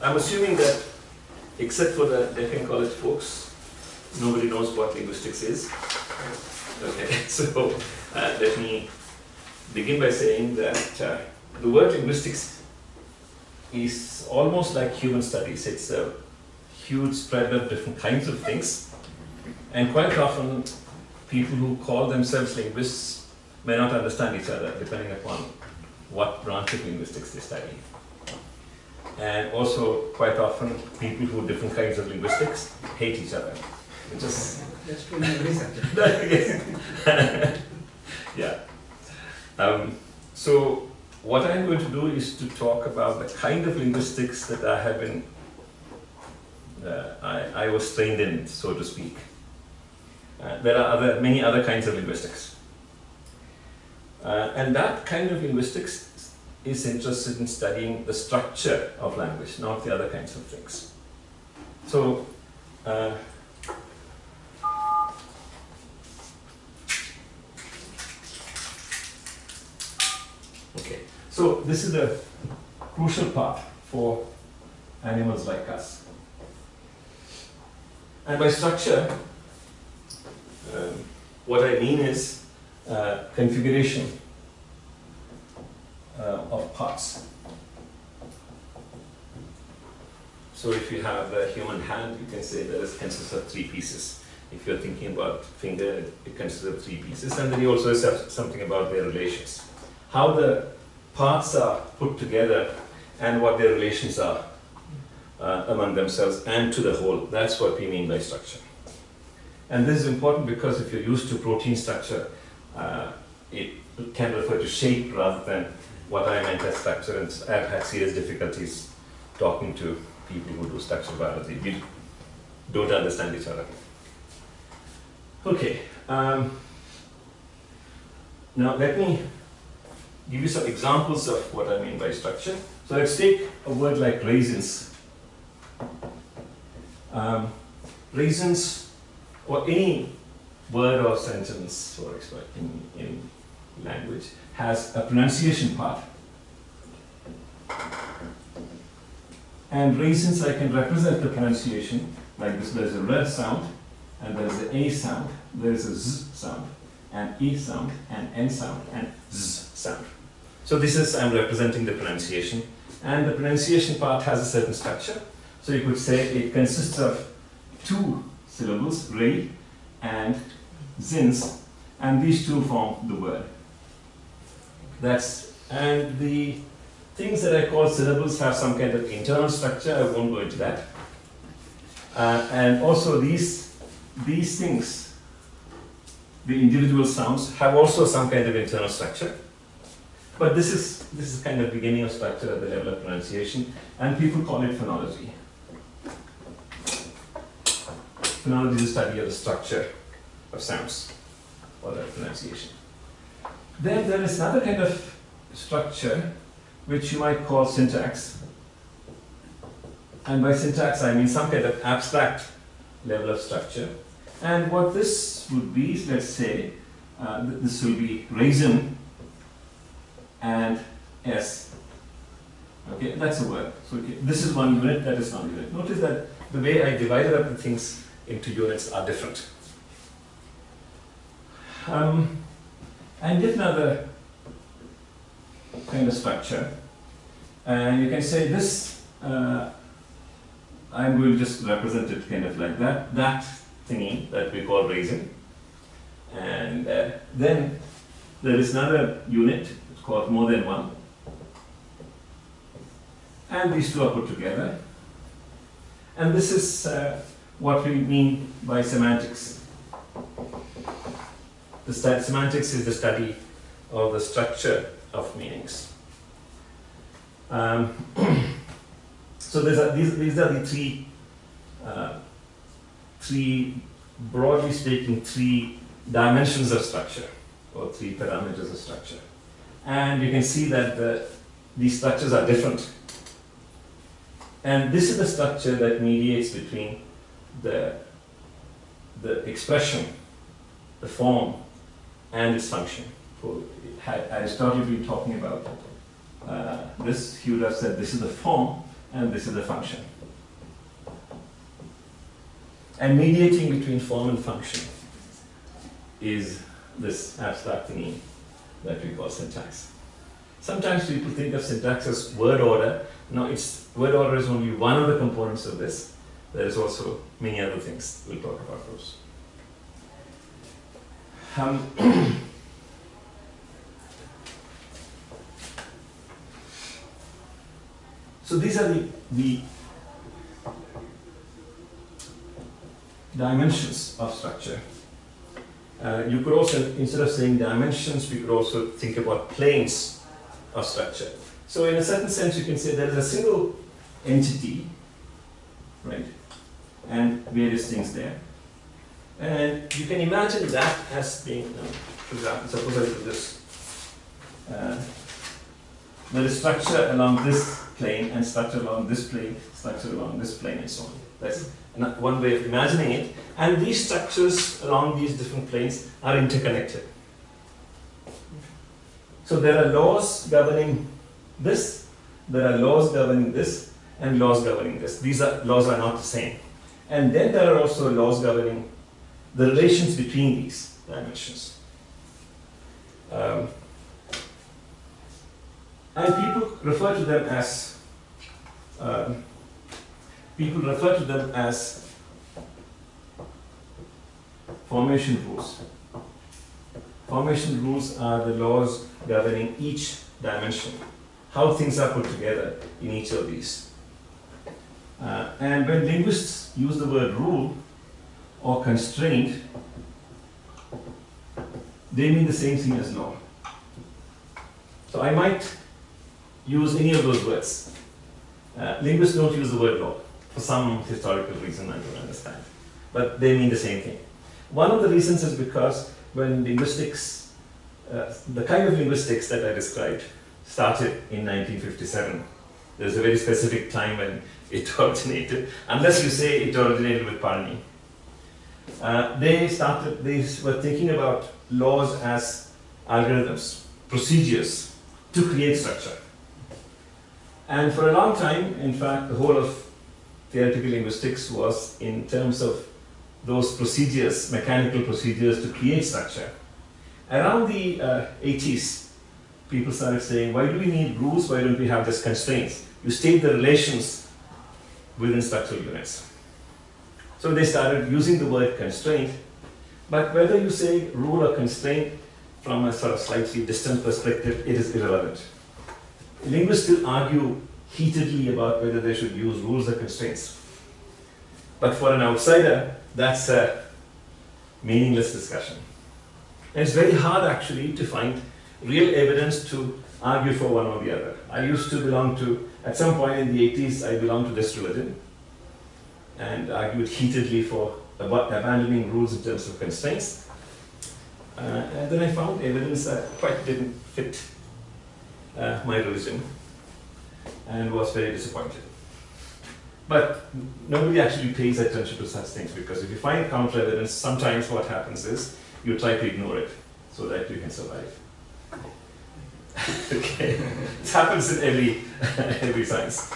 I'm assuming that, except for the Deccan College folks, nobody knows what linguistics is. Okay, so uh, let me begin by saying that uh, the word linguistics is almost like human studies. It's a huge spread of different kinds of things, and quite often people who call themselves linguists may not understand each other depending upon what branch of linguistics they study. And also, quite often, people who have different kinds of linguistics hate each other, which is That's true in every subject. yeah. Um, so what I'm going to do is to talk about the kind of linguistics that I have been, uh, I, I was trained in, so to speak. Uh, there are other, many other kinds of linguistics. Uh, and that kind of linguistics is interested in studying the structure of language, not the other kinds of things. So, uh, Okay, so this is the crucial part for animals like us. And by structure, um, what I mean is uh, configuration of parts. So if you have a human hand, you can say that it consists of three pieces. If you're thinking about finger, it consists of three pieces. And then you also have something about their relations how the parts are put together and what their relations are uh, among themselves and to the whole. That's what we mean by structure. And this is important because if you're used to protein structure, uh, it can refer to shape rather than what I meant as structure. And I've had serious difficulties talking to people who do structural biology. We don't understand each other. Okay. Um, now let me give you some examples of what I mean by structure. So let's take a word like raisins. Um, raisins, or any word or sentence or in, in language, has a pronunciation part. And raisins, I can represent the pronunciation like this. There's a r sound, and there's an a sound, there's a z sound, and e sound, and n sound, and z sound. So this is, I'm representing the pronunciation. And the pronunciation part has a certain structure. So you could say it consists of two syllables, re and zins, and these two form the word. That's, and the things that I call syllables have some kind of internal structure, I won't go into that. Uh, and also these, these things, the individual sounds, have also some kind of internal structure. But this is, this is kind of beginning of structure at the level of pronunciation, and people call it phonology. Phonology is the study of the structure of sounds or the pronunciation. Then there is another kind of structure which you might call syntax. And by syntax, I mean some kind of abstract level of structure. And what this would be, let's say, uh, this will be raisin and S. Okay, that's a word. So okay, this is one unit, that is one unit. Notice that the way I divided up the things into units are different. Um, and yet another kind of structure. And you can say this, uh, I'm going to just represent it kind of like that, that thingy that we call raising. And uh, then there is another unit it's called more than one. And these two are put together. And this is uh, what we mean by semantics. The semantics is the study of the structure of meanings. Um, so a, these, these are the three, uh, three, broadly speaking, three dimensions of structure, or three parameters of structure. And you can see that the, these structures are different. And this is the structure that mediates between the, the expression, the form, and its function. For, had Aristotle been talking about uh, this, he would have said this is the form, and this is the function. And mediating between form and function is this abstract thingy that we call syntax. Sometimes people think of syntax as word order. No, it's word order is only one of the components of this. There is also many other things. We'll talk about those. Um, so these are the, the dimensions of structure. Uh, you could also, instead of saying dimensions, we could also think about planes of structure. So in a certain sense, you can say there is a single entity, right, and various things there. And you can imagine that as being, uh, for example, suppose I do this. Uh, there is structure along this plane and structure along this plane, structure along this plane and so on. That's one way of imagining it. And these structures along these different planes are interconnected. So there are laws governing this, there are laws governing this, and laws governing this. These are, laws are not the same. And then there are also laws governing the relations between these dimensions. Um, and people refer to them as um, people refer to them as formation rules. Formation rules are the laws governing each dimension, how things are put together in each of these. Uh, and when linguists use the word rule or constraint, they mean the same thing as law. So I might use any of those words. Uh, linguists don't use the word law for some historical reason I don't understand, but they mean the same thing. One of the reasons is because when linguistics, uh, the kind of linguistics that I described started in 1957, there's a very specific time when it originated, unless you say it originated with Panini. Uh, they started, they were thinking about laws as algorithms, procedures to create structure. And for a long time, in fact, the whole of theoretical linguistics was in terms of those procedures, mechanical procedures to create structure. Around the uh, 80s, people started saying, why do we need rules? Why don't we have just constraints? You state the relations within structural units. So they started using the word constraint, but whether you say rule or constraint from a sort of slightly distant perspective, it is irrelevant. Linguists still argue heatedly about whether they should use rules or constraints. But for an outsider, that's a meaningless discussion. And it's very hard actually to find real evidence to argue for one or the other. I used to belong to, at some point in the 80s, I belonged to this religion and argued heatedly for abandoning rules in terms of constraints. Uh, and then I found evidence that quite didn't fit uh, my religion and was very disappointed. But nobody actually pays attention to such things because if you find counter evidence, sometimes what happens is you try to ignore it so that you can survive. okay, it happens in every every science.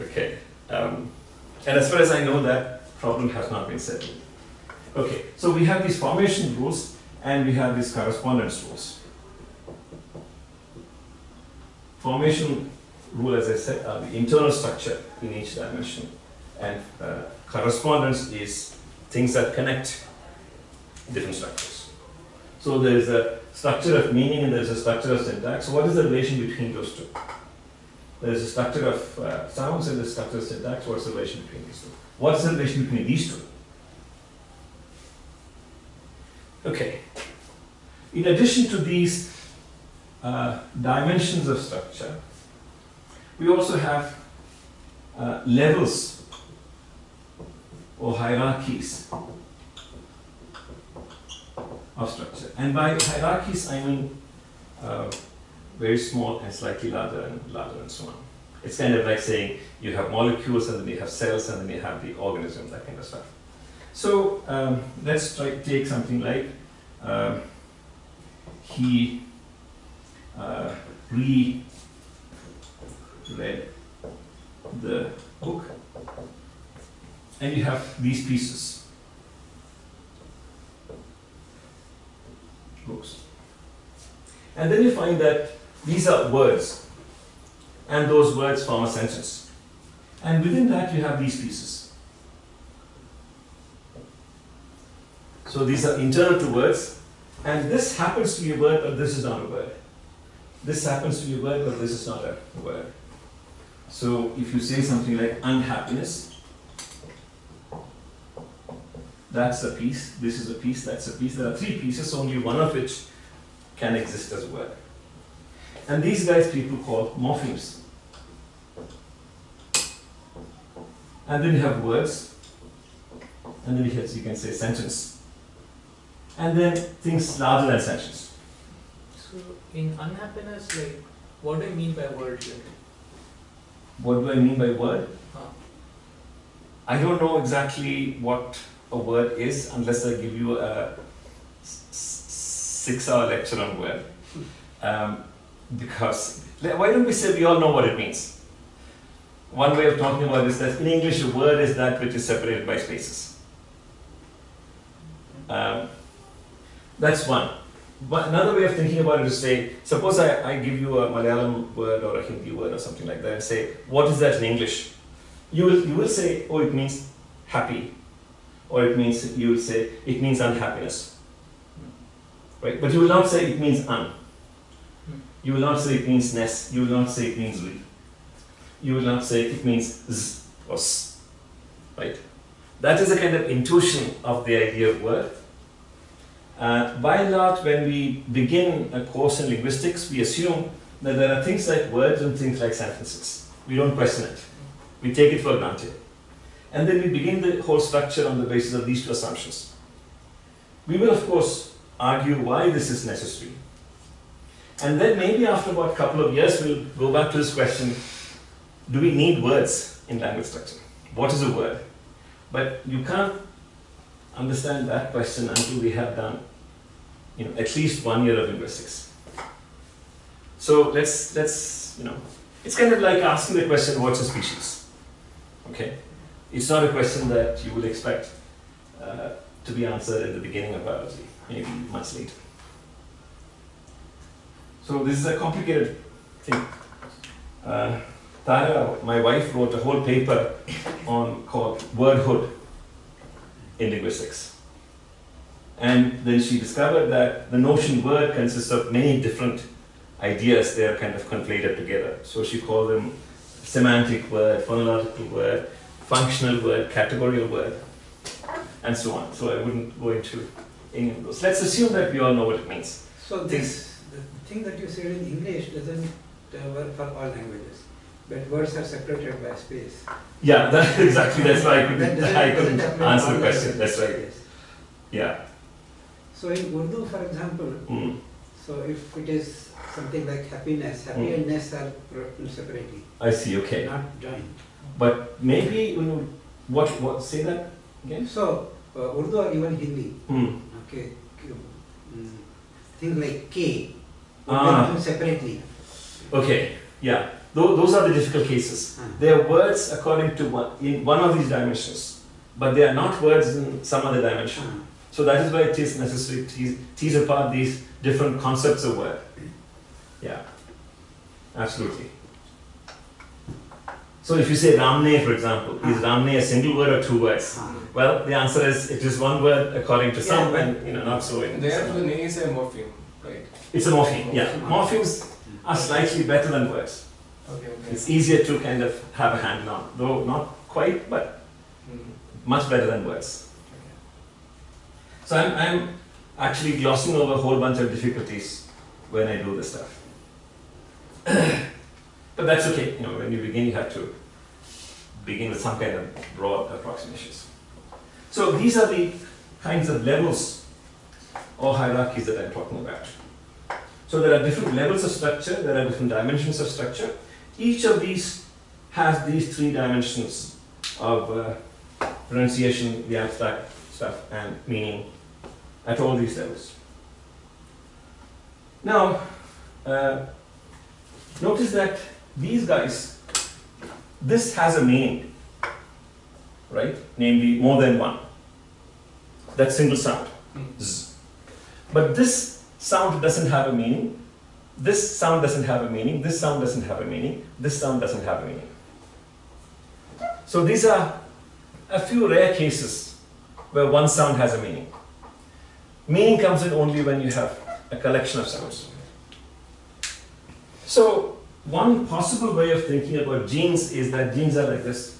Okay, um, and as far as I know, that problem has not been settled. Okay, so we have these formation rules and we have these correspondence rules. Formation rule, as I said, are the internal structure in each dimension. And uh, correspondence is things that connect different structures. So there is a structure of meaning and there is a structure of syntax. So what is the relation between those two? There is a structure of uh, sounds and the structure of syntax. What is the relation between these two? What is the relation between these two? Okay. In addition to these uh, dimensions of structure, we also have uh, levels or hierarchies of structure. And by hierarchies, I mean uh, very small and slightly larger and larger and so on. It's kind of like saying you have molecules and then you have cells and then you have the organism, that kind of stuff. So um, let's try take something like um, he uh, re read the book. And you have these pieces. Books. And then you find that these are words, and those words form a sentence. And within that, you have these pieces. So these are internal to words, and this happens to be a word, but this is not a word. This happens to be a word, but this is not a word. So if you say something like unhappiness, that's a piece, this is a piece, that's a piece. There are three pieces, only one of which can exist as a word. And these guys people call morphemes. And then you have words, and then you, have, you can say sentence. And then things larger than sentence. So in unhappiness, like, what do you mean by word here? What do I mean by word? Huh. I don't know exactly what a word is unless I give you a six hour lecture on word. Um, because, why don't we say we all know what it means? One way of talking about this is that in English, a word is that which is separated by spaces. Um, that's one. But another way of thinking about it is say, suppose I, I give you a Malayalam word or a Hindi word or something like that and say, what is that in English? You will, you will say, oh, it means happy. Or it means, you will say, it means unhappiness. Right? But you will not say it means un. You will not say it means ness. You will not say it means we. You will not say it means z or s. Right? That is a kind of intuition of the idea of word. Uh, by and large, when we begin a course in linguistics, we assume that there are things like words and things like sentences. We don't question it. We take it for granted. And then we begin the whole structure on the basis of these two assumptions. We will, of course, argue why this is necessary. And then maybe after about a couple of years, we'll go back to this question do we need words in language structure? What is a word? But you can't understand that question until we have done you know, at least one year of linguistics. So let's, let's, you know, it's kind of like asking the question, what's a species? Okay? It's not a question that you would expect uh, to be answered at the beginning of biology, maybe much later. So this is a complicated thing. Uh, Tara, my wife, wrote a whole paper on called wordhood in linguistics. And then she discovered that the notion word consists of many different ideas, they are kind of conflated together. So she called them semantic word, phonological word, functional word, categorical word, and so on. So I wouldn't go into any of those. Let's assume that we all know what it means. So this, thing that you said in English doesn't uh, work for all languages, but words are separated by space. Yeah, that, exactly. That's why I couldn't, I couldn't doesn't apply to answer the question. That's right. Yes. Yeah. So in Urdu, for example, Mm. so if it is something like happiness, happy Mm. and ness are separately, I see. Okay. not joined. But maybe you know, what what say that again? So uh, Urdu or even Hindi, Hmm. okay, mm, things like K, would Ah. be separately. Okay. Yeah. Tho- those are the difficult cases. Ah. They are words according to one in one of these dimensions, but they are not words in some other dimension. Ah. So that is why it is necessary to tease, tease apart these different concepts of word. Yeah. Absolutely. So if you say Ramne, for example, is Ramne a single word or two words? Ah. Well, the answer is it is one word according to some, Yeah, and you know not so in. There some. the name is a morpheme, right? It's a morpheme. Yeah, Morpheme. morphemes are slightly better than words. Okay, okay. It's easier to kind of have a handle on, though not quite, but Mhm. much better than words. So I'm, I'm actually glossing over a whole bunch of difficulties when I do this stuff. but that's okay. You know, when you begin, you have to begin with some kind of broad approximations. So these are the kinds of levels or hierarchies that I'm talking about. So there are different levels of structure, there are different dimensions of structure. Each of these has these three dimensions of uh, pronunciation, the abstract stuff, and meaning at all these levels. Now, uh, notice that these guys this has a meaning, right? Namely, more than one. That single sound. Mm. Z. But this sound doesn't have a meaning. This sound doesn't have a meaning. This sound doesn't have a meaning. This sound doesn't have a meaning. So these are a few rare cases where one sound has a meaning. Meaning comes in only when you have a collection of sounds. So, one possible way of thinking about genes is that genes are like this.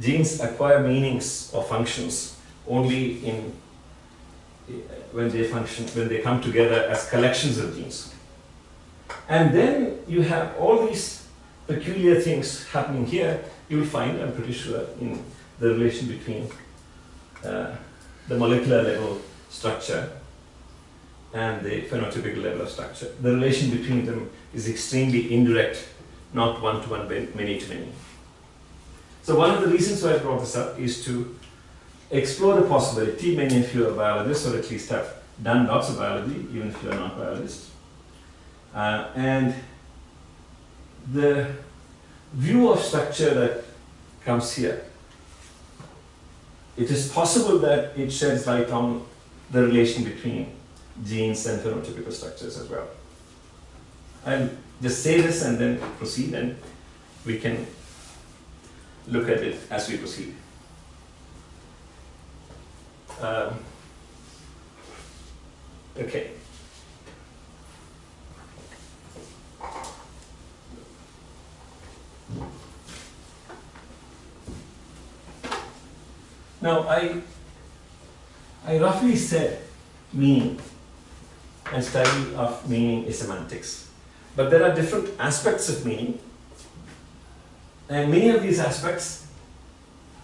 Genes acquire meanings or functions only in when they function when they come together as collections of genes. And then you have all these peculiar things happening here. You will find, I'm pretty sure, in the relation between uh, the molecular level structure and the phenotypic level of structure. The relation between them is extremely indirect, not one to one, many to many. So, one of the reasons why I brought this up is to explore the possibility. Many of you are biologists, or at least have done lots of biology, even if you are not biologists. Uh, and the view of structure that comes here, it is possible that it sheds light on the relation between genes and phenotypical structures as well. I'll just say this and then proceed, and we can look at it as we proceed. Um, okay. Now, I, I roughly said meaning and study of meaning is semantics. But there are different aspects of meaning, and many of these aspects,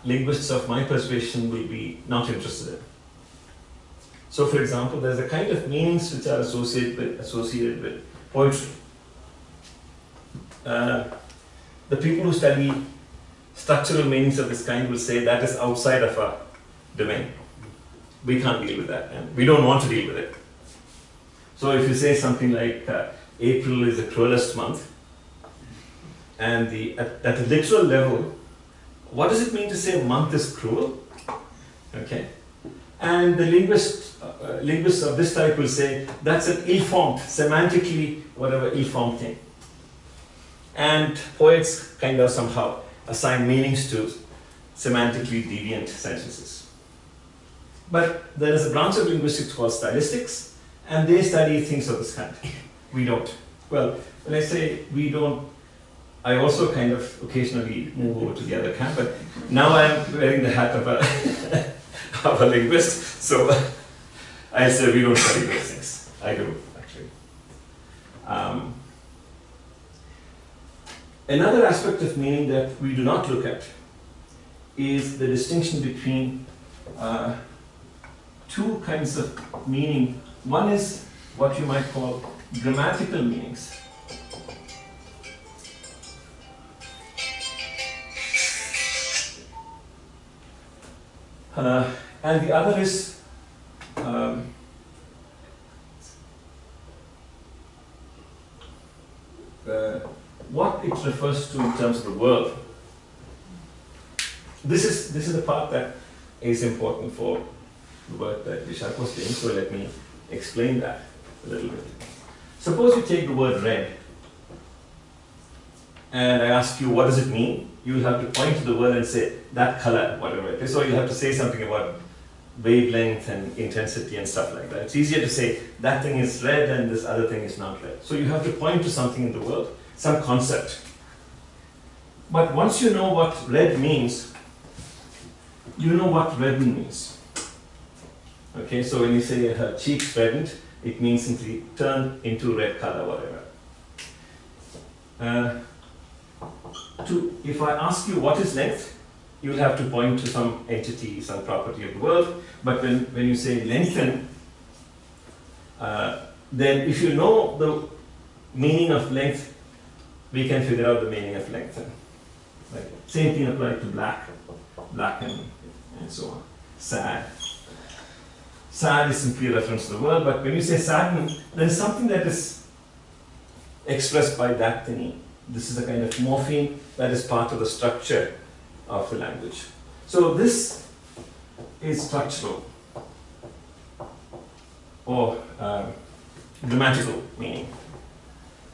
linguists of my persuasion will be not interested in. So, for example, there's a kind of meanings which are associated with, associated with poetry. Uh, the people who study structural meanings of this kind will say that is outside of our domain. We can't deal with that, and we don't want to deal with it. So if you say something like uh, April is the cruelest month, and the at, at a literal level, what does it mean to say a month is cruel? Okay, and the linguist, uh, linguists of this type will say that's an ill-formed, semantically whatever ill-formed thing. And poets kind of somehow assign meanings to semantically deviant sentences. But there is a branch of linguistics called stylistics, and they study things of this kind. We don't. Well, when I say we don't, I also kind of occasionally move over to the other camp, but now I'm wearing the hat of a, of a linguist, so I say we don't study those things. I do, actually. Um, another aspect of meaning that we do not look at is the distinction between uh, two kinds of meaning one is what you might call grammatical meanings. Uh, and the other is um, uh, what it refers to in terms of the world. This is this is the part that is important for the work that Vishak was doing. So let me explain that a little bit. Suppose you take the word red and I ask you what does it mean, you will have to point to the word and say that color, whatever it is. So you have to say something about wavelength and intensity and stuff like that. It's easier to say that thing is red and this other thing is not red. So you have to point to something in the world, some concept. But once you know what red means, you know what redden means. Okay, so when you say her cheeks reddened, it means simply turned into red color, whatever. Uh, to, if I ask you what is length, you will have to point to some entity, some property of the world. But when, when you say lengthen, uh, then if you know the meaning of length, we can figure out the meaning of lengthen. Like, same thing applied to black, blacken, and so on. Sad, sad is simply a reference to the world, but when you say sadden, there is something that is expressed by that thing. This is a kind of morpheme that is part of the structure of the language. So this is structural or um, grammatical meaning.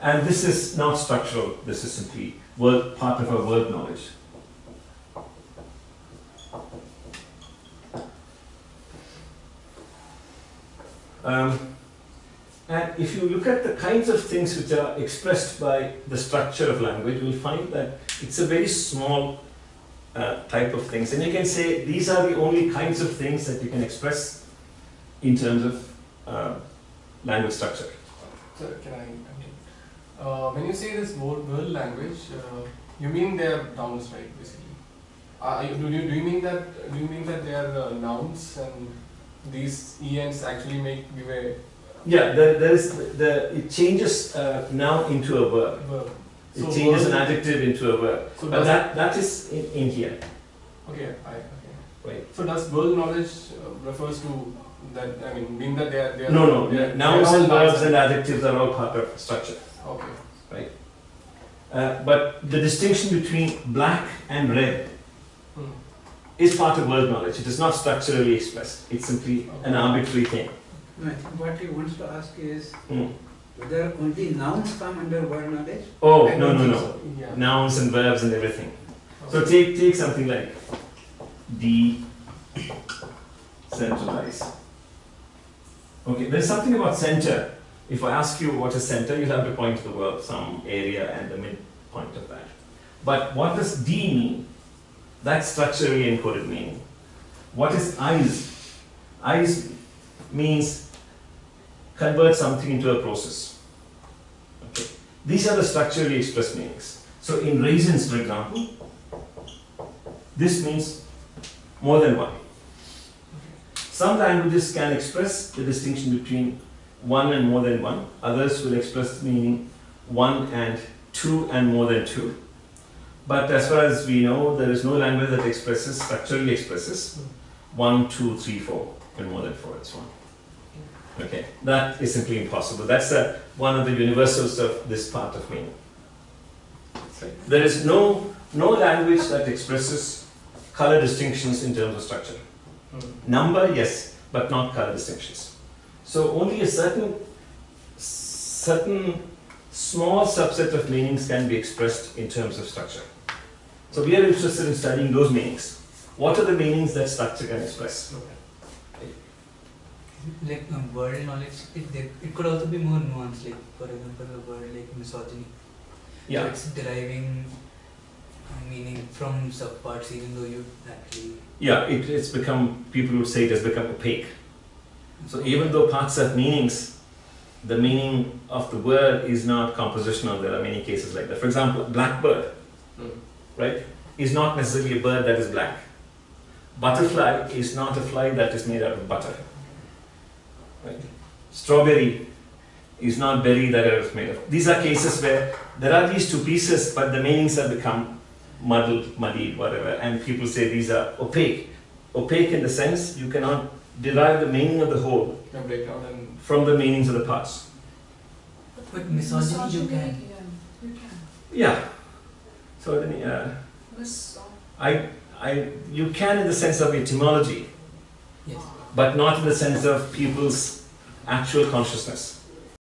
And this is not structural, this is simply word, part of our world knowledge. Um, and if you look at the kinds of things which are expressed by the structure of language, you'll find that it's a very small uh, type of things. And you can say these are the only kinds of things that you can express in terms of uh, language structure. So can I? Uh, when you say this world, world language, uh, you mean they are nouns, right? Basically, uh, you- do you do you mean that do you mean that they are uh, nouns and these ens actually make give a Yeah, there, there is the it changes uh, noun into a verb. verb? It So changes an adjective into a verb. So But that that is in, in here, okay, I, okay. right? So does world knowledge uh, refers to that? I mean, mean that they are they are No, no. they are- Nouns and verbs and adjectives are all part of structure. Okay. Uh, but the distinction between black and red Hmm. is part of world knowledge. It is not structurally expressed. It's simply an arbitrary thing. No, I think what he wants to ask is Hmm. Whether only nouns come under world knowledge? Oh no no no! so. Yeah. Nouns and verbs and everything. So take take something like decentralize. Okay, there's something about center. If I ask you what is center, you'll have to point to the word, some area and the midpoint of that. But what does D mean? That's structurally encoded meaning. What is eyes? Eyes means convert something into a process. These are the structurally expressed meanings. So in raisins, for example, this means more than one. Some languages can express the distinction between one and more than one. Others will express meaning one and two and more than two. But as far as we know, there is no language that expresses, structurally expresses one, two, three, four, and more than four, and so on. Okay, that is simply impossible. That's uh, one of the universals of this part of meaning. There is no, no language that expresses color distinctions in terms of structure. Hmm. Number, yes, but not color distinctions. So only a certain, certain small subset of meanings can be expressed in terms of structure. So we are interested in studying those meanings. What are the meanings that structure can express? Like um, world knowledge it, there- it could also be more nuanced like for example a word like misogyny so Yeah, it's deriving uh, meaning from subparts even though you actually yeah, it, it's become, people would say it has become opaque. So even though parts have meanings, the meaning of the word is not compositional. There are many cases like that. For example, blackbird, Hmm. right, is not necessarily a bird that is black. Butterfly is not a fly that is made out of butter. Right? Strawberry is not berry that is made of. These are cases where there are these two pieces, but the meanings have become muddled, muddied, whatever, and people say these are opaque. Opaque in the sense you cannot derive the meaning of the whole Yeah, breakdown and from the meanings of the parts. but misogyny you can Yeah, you can. Yeah. So then, uh, I, I, you can in the sense of etymology, yes but not in the sense of people's actual consciousness.